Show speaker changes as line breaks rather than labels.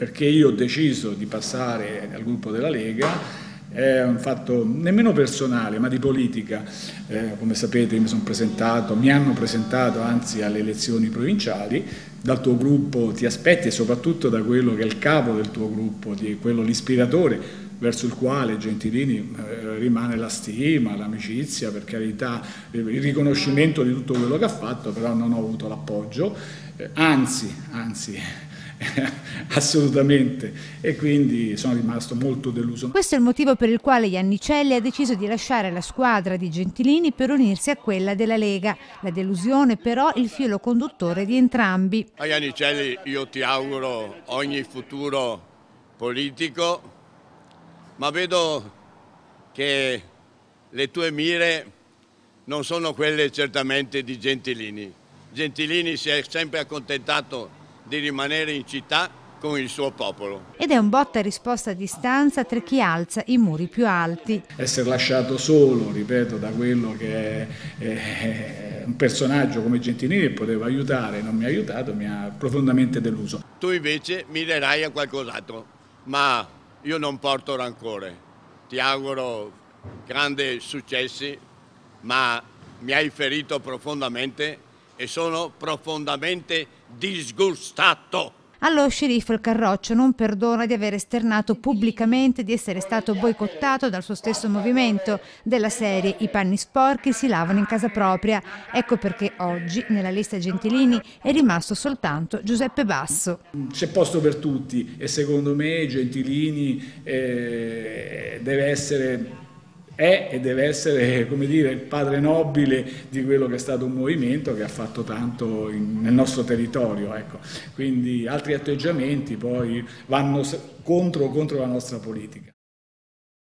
perché io ho deciso di passare al gruppo della Lega è un fatto nemmeno personale ma di politica, eh, come sapete mi sono presentato, mi hanno presentato anzi alle elezioni provinciali, dal tuo gruppo ti aspetti e soprattutto da quello che è il capo del tuo gruppo, di quello l'ispiratore verso il quale Gentilini eh, rimane la stima, l'amicizia, per carità, il riconoscimento di tutto quello che ha fatto, però non ho avuto l'appoggio, eh, anzi, anzi assolutamente e quindi sono rimasto molto deluso.
Questo è il motivo per il quale Iannicelli ha deciso di lasciare la squadra di Gentilini per unirsi a quella della Lega. La delusione però il filo conduttore di entrambi.
A Iannicelli io ti auguro ogni futuro politico, ma vedo che le tue mire non sono quelle certamente di Gentilini. Gentilini si è sempre accontentato di rimanere in città con il suo popolo.
Ed è un botta risposta a distanza tra chi alza i muri più alti.
Essere lasciato solo, ripeto, da quello che è, è un personaggio come Gentilini che poteva aiutare, non mi ha aiutato, mi ha profondamente deluso.
Tu invece mirerai a qualcos'altro, ma io non porto rancore. Ti auguro grandi successi, ma mi hai ferito profondamente e sono profondamente disgustato.
Allo sceriffo il Carroccio non perdona di aver esternato pubblicamente di essere stato boicottato dal suo stesso movimento della serie I panni sporchi si lavano in casa propria. Ecco perché oggi nella lista Gentilini è rimasto soltanto Giuseppe Basso.
C'è posto per tutti e secondo me Gentilini eh, deve essere è e deve essere come dire, il padre nobile di quello che è stato un movimento che ha fatto tanto in, nel nostro territorio. Ecco. Quindi altri atteggiamenti poi vanno contro, contro la nostra politica.